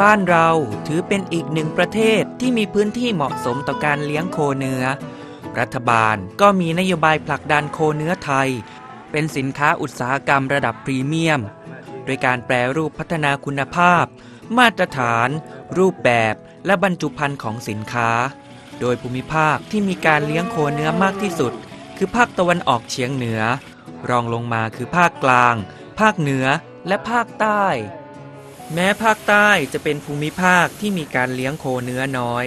บ้านเราถือเป็นอีกหนึ่งประเทศที่มีพื้นที่เหมาะสมต่อการเลี้ยงโคเนื้อ รัฐบาลก็มีนโยบายผลักดันโคเนื้อไทย เป็นสินค้าอุตสาหกรรมระดับพรีเมียม โดยการแปรรูปพัฒนาคุณภาพ มาตรฐาน รูปแบบและบรรจุภัณฑ์ของสินค้า โดยภูมิภาคที่มีการเลี้ยงโคเนื้อมากที่สุด คือภาคตะวันออกเฉียงเหนือ รองลงมาคือภาคกลาง ภาคเหนือและภาคใต้ แม้ภาคใต้จะเป็นภูมิภาคที่มีการเลี้ยงโคเนื้อน้อย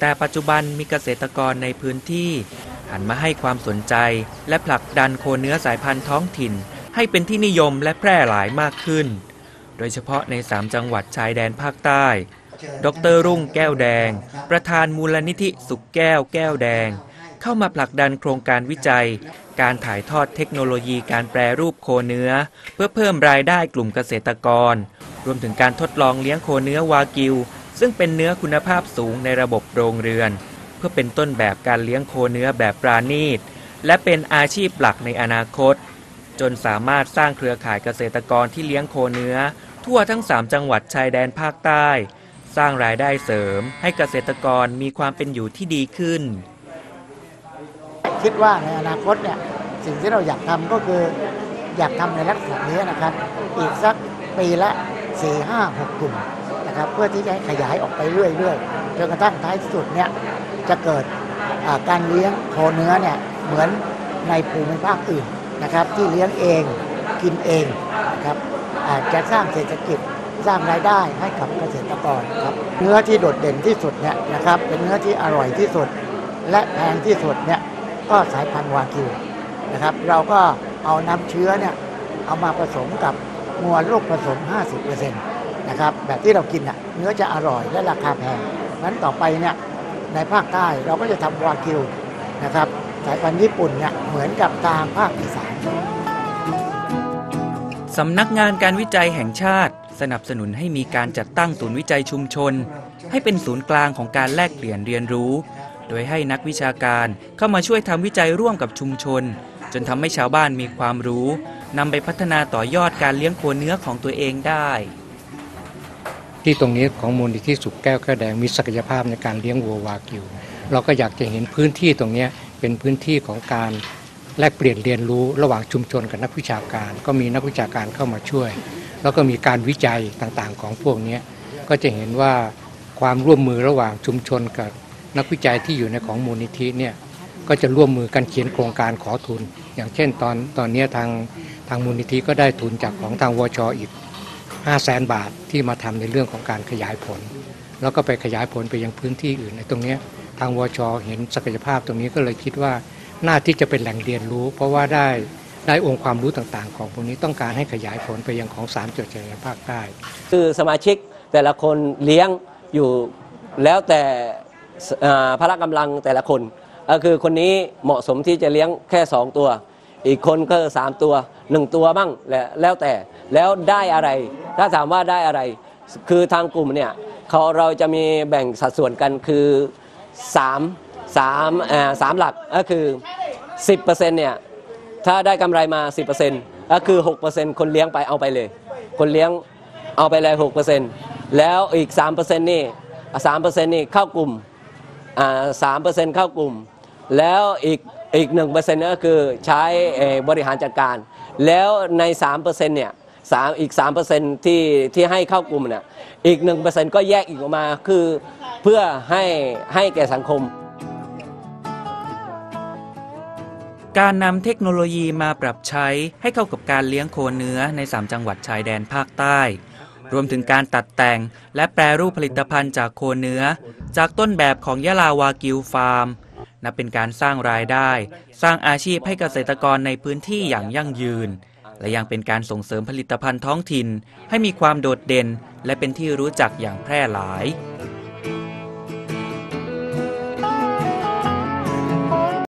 แต่ปัจจุบันมีเกษตรกรในพื้นที่ หันมาให้ความสนใจ และผลักดันโคเนื้อสายพันธุ์ท้องถิ่น ให้เป็นที่นิยมและแพร่หลายมากขึ้น โดยเฉพาะใน 3 จังหวัดชายแดนภาคใต้ ดรรุ่งแก้วแดง ประธานมูลนิธิสุขแก้วแก้วแดง เข้ามาผลักดันโครงการวิจัย การถ่ายทอดเทคโนโลยีการแปรรูปโคเนื้อ เพื่อเพิ่มรายได้กลุ่มเกษตรกร รวมถึงการทดลองเลี้ยงโคเนื้อวากิว ซึ่งเป็นเนื้อคุณภาพสูงในระบบโรงเรือน เพื่อเป็นต้นแบบการเลี้ยงโคเนื้อแบบปราณีต และเป็นอาชีพหลักในอนาคต จนสามารถสร้างเครือข่ายเกษตรกรที่เลี้ยงโคเนื้อ ทั่วทั้ง 3 จังหวัดชายแดนภาคใต้ สร้างรายได้เสริม ให้เกษตรกรมีความเป็นอยู่ที่ดีขึ้น คิดว่าในอนาคตเนี่ยสิ่งที่เราอยากทำก็คืออยากทำในลักษณะนี้นะครับ อีกสักปีละ 4 5 6 กลุ่มนะครับเพื่อที่จะให้ขยายออกไปเรื่อยๆจนกระทั่งท้ายสุดเนี่ยจะเกิดการเลี้ยงโคเนื้อเนี่ยเหมือนในภูมิภาคอื่นนะครับที่เลี้ยงเองกินเองนะครับจะสร้างเศรษฐกิจสร้างรายได้ให้กับเกษตรกรครับเนื้อที่โดดเด่นที่สุดเนี่ยนะครับเป็นเนื้อที่อร่อยที่สุด และแพงที่สุดเนี่ยก็สายพันธุ์วากิวนะครับเราก็เอาน้ำเชื้อเนี่ยเอามาผสมกับ งัวลูกผสม 50%นะครับแบบที่เรากินอะเนื้อจะอร่อยและราคาแพงนั้นต่อไปเนี่ยในภาคใต้เราก็จะทำวากิวนะครับสายพันธุ์ญี่ปุ่นเนี่ยเหมือนกับทางภาคอีสานสำนักงานการวิจัยแห่งชาติ สนับสนุนให้มีการจัดตั้งศูนย์วิจัยชุมชน ให้เป็นศูนย์กลางของการแลกเปลี่ยนเรียนรู้ โดยให้นักวิชาการเข้ามาช่วยทำวิจัยร่วมกับชุมชน จนทำให้ชาวบ้านมีความรู้ นำไปพัฒนาต่อยอดการเลี้ยงโคเนื้อของตัวเองได้ ที่ตรงนี้ของมูลนิธิสุขแก้วแก้วแดงมีศักยภาพในการเลี้ยงวัววากิว เราก็อยากจะเห็นพื้นที่ตรงนี้เป็นพื้นที่ของการแลกเปลี่ยนเรียนรู้ระหว่างชุมชนกับนักวิชาการ ก็มีนักวิชาการเข้ามาช่วย แล้วก็มีการวิจัยต่างๆ ของพวกนี้ก็จะเห็นว่าความร่วมมือระหว่างชุมชนกับนักวิจัยที่อยู่ในของมูลนิธิเนี่ย ก็จะร่วมมือกันเขียนโครงการขอทุน อย่างเช่นตอนตอนนี้ทางทางมูลนิธิก็ได้ทุนจากของทางวชอีก5 0 0แสนบาทที่มาทำในเรื่องของการขยายผล แล้วก็ไปขยายผลไปยังพื้นที่อื่นในตรงนี้ทางวชเห็นศักยภาพตรงนี้ก็เลยคิดว่าน่าที่จะเป็นแหล่งเรียนรู้ เพราะว่าได้ได้องค์ความรู้ต่างๆ ของพวกนี้ต้องการให้ขยายผลไปยังของสามจังหวัดชายภาคใต้คือสมาชิกแต่ละคนเลี้ยงอยู่แล้วแต่พละกำลังแต่ละคน ก็คือคนนี้เหมาะสมที่จะเลี้ยงแค่ 2 ตัว อีกคนก็3ตัว 1 ตัวบ้างแล้วแล้วแต่แล้วได้อะไร ถ้าถามว่าได้อะไร คือทางกลุ่มเนี่ยเขาเราจะมีแบ่งสัดส่วนกันคือ3 3อ่าสามหลักก็คือ 10%เนี่ยถ้าได้กำไรมา 10%ก็คือ 6%คนเลี้ยงไปเอาไปเลย คนเลี้ยงเอาไปเลย6%แล้วอีก 3%นี่3%นี่เข้ากลุ่มอ่า3%เข้ากลุ่ม แล้วอีกอีก1%ก็คือใช้บริหารจัดการ แล้วใน3%เปอร์เซ็นต์เนี่ยสามอีก3%ที่ที่ให้เข้ากลุ่มเนี่ยอีก1%ก็แยกอีกออกมาคือเพื่อให้ให้แก่สังคม การนำเทคโนโลยีมาปรับใช้ให้เข้ากับการเลี้ยงโคเนื้อใน 3 จังหวัดชายแดนภาคใต้ รวมถึงการตัดแต่งและแปรรูปผลิตภัณฑ์จากโคเนื้อ จากต้นแบบของยะลาวากิวฟาร์ม นับเป็นการสร้างรายได้ สร้างอาชีพให้เกษตรกรในพื้นที่อย่างยั่งยืน และยังเป็นการส่งเสริมผลิตภัณฑ์ท้องถิ่น ให้มีความโดดเด่น และเป็นที่รู้จักอย่างแพร่หลาย